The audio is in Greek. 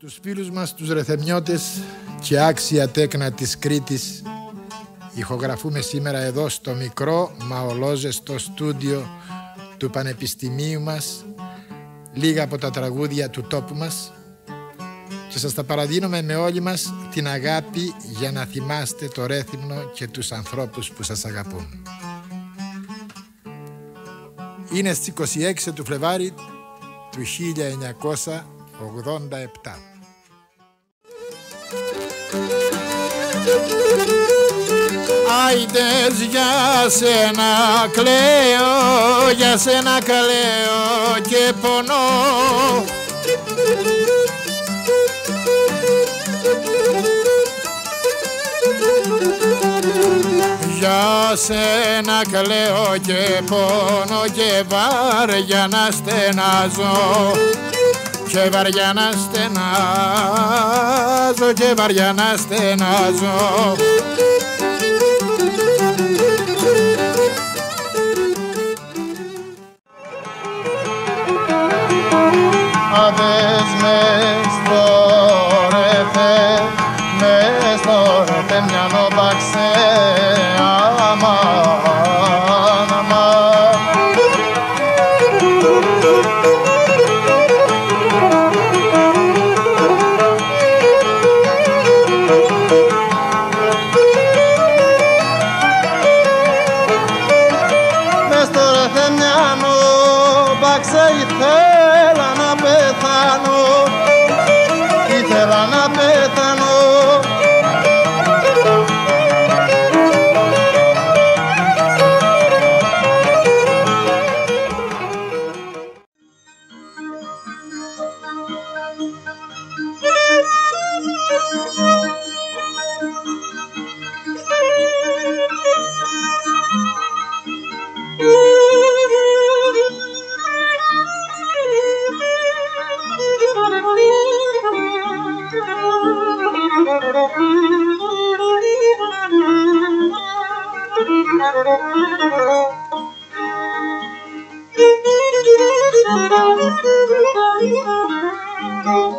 Στους φίλους μας τους ρεθεμιώτες και άξια τέκνα της Κρήτης ηχογραφούμε σήμερα εδώ στο μικρό μα ολόζεστο στούντιο του Πανεπιστημίου μας λίγα από τα τραγούδια του τόπου μας και σας τα παραδίνουμε με όλοι μας την αγάπη για να θυμάστε το Ρέθυμνο και τους ανθρώπους που σας αγαπούν. Είναι στις 26 του Φλεβάρι του 1987. Άιντες για σένα κλαίω, για σένα κλαίω και πονώ Για σένα κλαίω και πόνο και βάρια να στενάζω και βαριά να στενάζω και βαριά να στενάζω. Αβες μες στόρεθε, μες στόρεθε μια νοπαξέ αμάν, στόρεθε μια νοπαξέ ήθελα να πεθάνω, ήθελα να πεθάνω. Thank you.